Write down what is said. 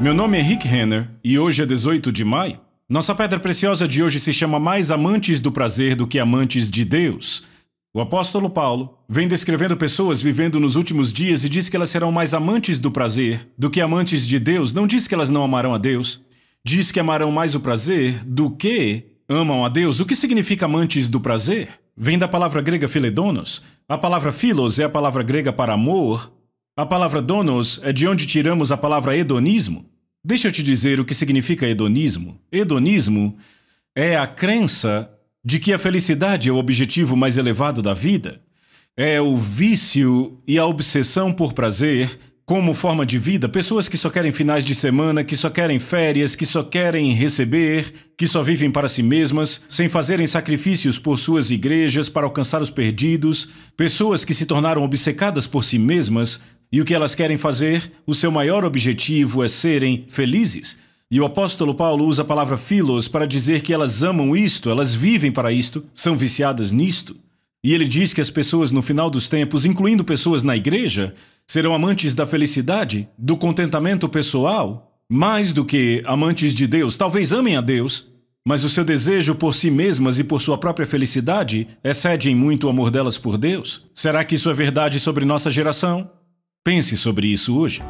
Meu nome é Rick Renner e hoje é 18 de maio. Nossa pedra preciosa de hoje se chama Mais Amantes do Prazer do que Amantes de Deus. O apóstolo Paulo vem descrevendo pessoas vivendo nos últimos dias e diz que elas serão mais amantes do prazer do que amantes de Deus. Não diz que elas não amarão a Deus. Diz que amarão mais o prazer do que amam a Deus. O que significa amantes do prazer? Vem da palavra grega philedonos. A palavra philos é a palavra grega para amor, a palavra donos é de onde tiramos a palavra hedonismo. Deixa eu te dizer o que significa hedonismo. Hedonismo é a crença de que a felicidade é o objetivo mais elevado da vida. É o vício e a obsessão por prazer como forma de vida, pessoas que só querem finais de semana, que só querem férias, que só querem receber, que só vivem para si mesmas, sem fazerem sacrifícios por suas igrejas para alcançar os perdidos, pessoas que se tornaram obcecadas por si mesmas, e o que elas querem fazer, o seu maior objetivo é serem felizes. E o apóstolo Paulo usa a palavra filos para dizer que elas amam isto, elas vivem para isto, são viciadas nisto. E ele diz que as pessoas no final dos tempos, incluindo pessoas na igreja, serão amantes da felicidade, do contentamento pessoal, mais do que amantes de Deus. Talvez amem a Deus, mas o seu desejo por si mesmas e por sua própria felicidade excede em muito o amor delas por Deus. Será que isso é verdade sobre nossa geração? Pense sobre isso hoje.